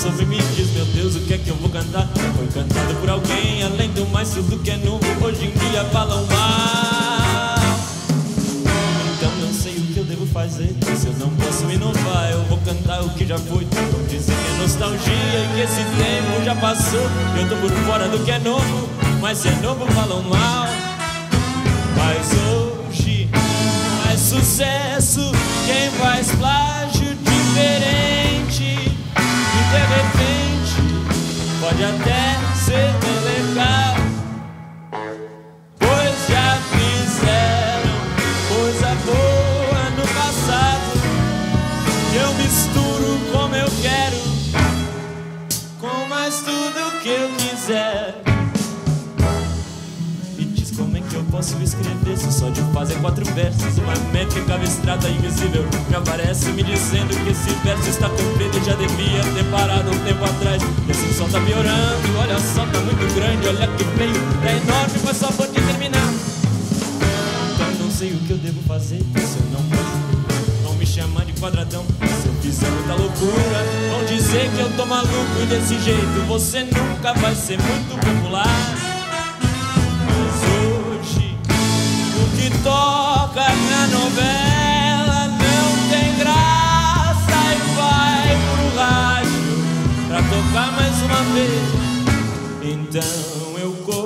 sobre mim Diz, meu Deus, o que é que eu vou cantar? Foi cantado por alguém, além do mais tudo que é novo Hoje em dia falam mal. Então não sei o que eu devo fazer. Se eu não posso inovar, eu vou cantar o que já foi Vão dizer que é nostalgia e que esse tempo já passou. Eu tô por fora do que é novo, mas se é novo falam mal. Mas hoje pode até ser bem legal Pois já fizeram coisa boa no passado. Eu misturo como eu quero Com mais tudo que eu quiser. Me diz como é que eu posso escrever Se só de fazer quatro versos? Uma métrica abstrata invisível. Me aparece me dizendo que esse verso está comprido E já devia ter parado um tempo atrás tá piorando, olha só, tá muito grande Olha que feio, tá enorme, faz favor de terminar. Então não sei o que eu devo fazer Se eu não posso, não me chamar de quadradão. Se eu fizer muita loucura Vão dizer que eu tô maluco E desse jeito. Você nunca vai ser muito popular Então eu corro